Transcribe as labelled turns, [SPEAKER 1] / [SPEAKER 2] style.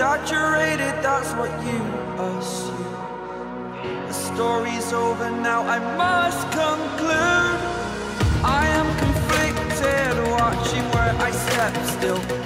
[SPEAKER 1] exaggerated, that's what you assume. The story's over now, I must conclude. I am conflicted, watching where I step still.